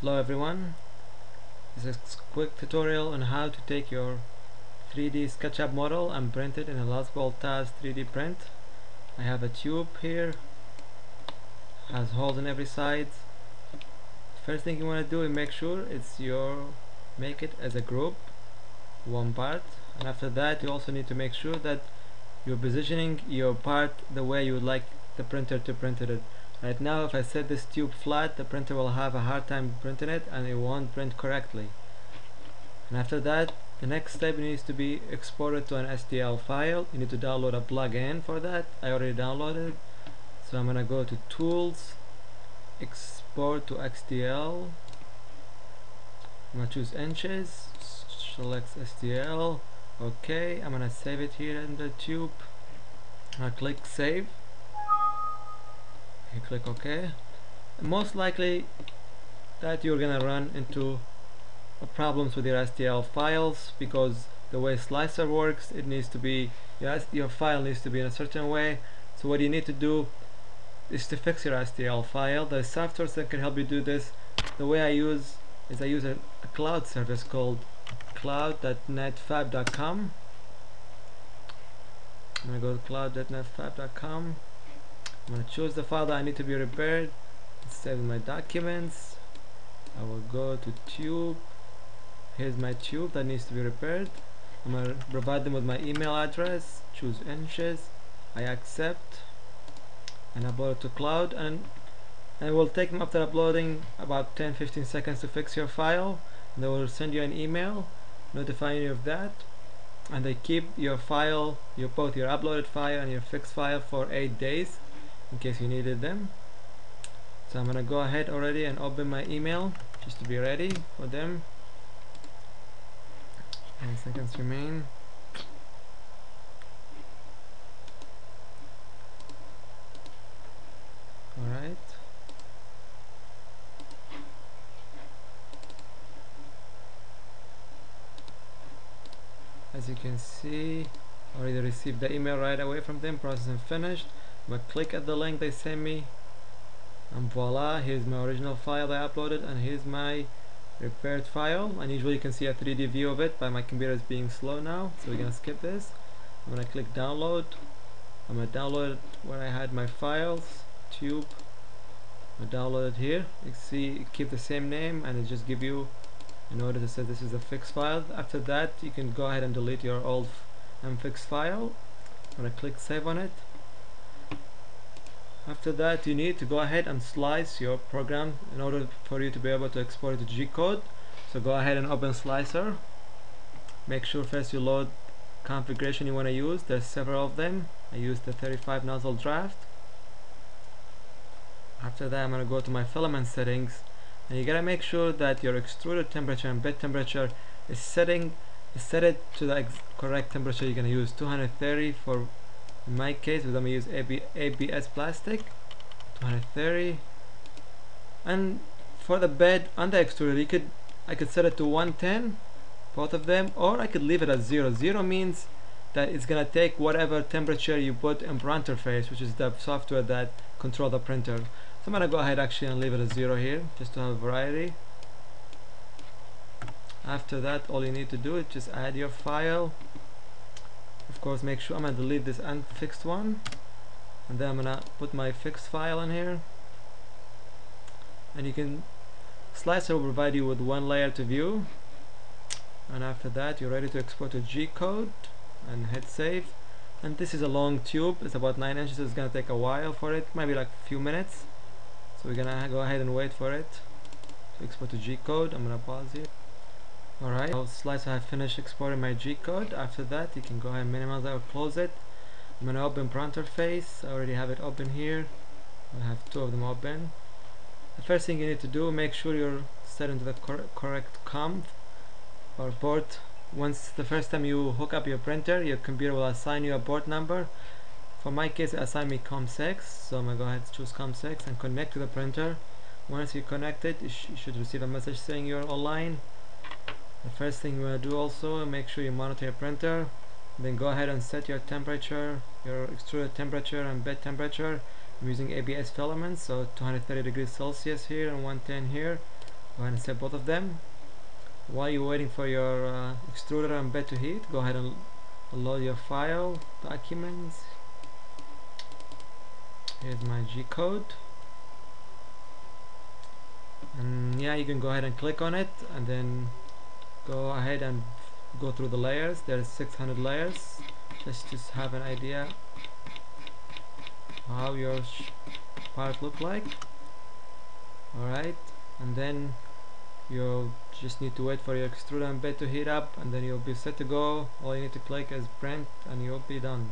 Hello everyone, this is a quick tutorial on how to take your 3D SketchUp model and print it in a LulzBot TAZ 3D print. I have a tube here, has holes in every side. First thing you want to do is make sure it's your, make it as a group, one part, and after that you also need to make sure that you're positioning your part the way you would like the printer to print it. Right now if I set this tube flat the printer will have a hard time printing it and it won't print correctly. And after that the next step needs to be exported to an STL file. You need to download a plugin for that. I already downloaded so I'm gonna go to tools export to STL I'm gonna choose inches select STL okay I'm gonna save it here in the tube I click save you click OK. Most likely that you're gonna run into problems with your STL files because the way slicer works it needs to be your, your file needs to be in a certain way. So what you need to do is to fix your STL file. The software that can help you do this. The way I use is I use a, a cloud service called cloud.netfabb.com I'm to go to cloud.netfabb.com I'm going to choose the file that I need to be repaired save my documents. I will go to tube. Here's my tube that needs to be repaired. I'm going to provide them with my email address. Choose inches. I accept. And upload it to cloud. And, and it will take them after uploading about 10-15 seconds to fix your file. They will send you an email notifying you of that. And they keep your file your both your uploaded file and your fixed file for 8 days in case you needed them. So I'm gonna go ahead already and open my email just to be ready for them. 10 seconds remain. Alright. As you can see I already received the email right away from them processing finished but click at the link they sent me and voila here's my original file that I uploaded and here's my repaired file. And usually you can see a 3D view of it but my computer is being slow now so we're gonna skip this. I'm gonna click download. I'm gonna download where I had my files tube. I download it here. You see keep the same name and it just give you in order to say this is a fixed file. After that you can go ahead and delete your old mfix file. I'm gonna click save on it after that you need to go ahead and slice your program in order for you to be able to export it to G-code so go ahead and open slicer. Make sure first you load configuration you want to use. There's several of them. I use the 35 nozzle draft. After that I'm going to go to my filament settings. And you gotta make sure that your extruded temperature and bed temperature is setting is set it to the correct temperature you're gonna use. 230 for in my case we're gonna use AB, ABS plastic 230 and for the bed and the extruder you could I could set it to 110 both of them or I could leave it at 0 0 means that it's gonna take whatever temperature you put in Pronterface which is the software that control the printer. So I'm gonna go ahead actually and leave it at 0 here just to have variety. After that all you need to do is just add your file of course make sure I'm gonna delete this unfixed one. And then I'm gonna put my fixed file in here. And you can slicer will provide you with one layer to view. And after that you're ready to export to G-code and hit save. And this is a long tube. It's about 9 inches it's gonna take a while for it. Maybe like a few minutes. So we're gonna go ahead and wait for it to export to G-code. I'm gonna pause here alright slice I have finished exporting my G-code after that you can go ahead and minimize that or close it I'm gonna open Pronterface I already have it open here. I have two of them open. The first thing you need to do make sure you're set into the cor correct COM or port. Once the first time you hook up your printer your computer will assign you a port number. For my case it assigned me COM6 so I'm gonna go ahead and choose COM6 and connect to the printer. Once you connect it you, sh you should receive a message saying you're online the first thing you want to do also make sure you monitor your printer then go ahead and set your temperature your extruded temperature and bed temperature. I'm using ABS filaments so 230 degrees Celsius here and 110 here. Go ahead and set both of them. While you're waiting for your uh, extruder and bed to heat go ahead and load your file documents. Here's my G code. And yeah you can go ahead and click on it and then go ahead and go through the layers. There's 600 layers. Let's just have an idea how your part look like. Alright and then you'll just need to wait for your extruder bed to heat up and then you'll be set to go. All you need to click is print and you'll be done